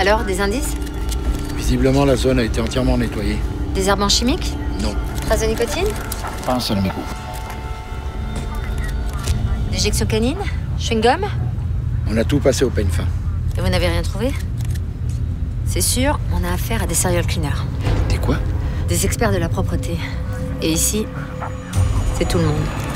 Alors, des indices Visiblement, la zone a été entièrement nettoyée. Des herbes chimiques Non, Traces de nicotine pas un seul mégot. Déjection canine Chewing-gum On a tout passé au peigne fin. Et vous n'avez rien trouvé C'est sûr, on a affaire à des serial cleaners. Des quoi Des experts de la propreté. Et ici, c'est tout le monde.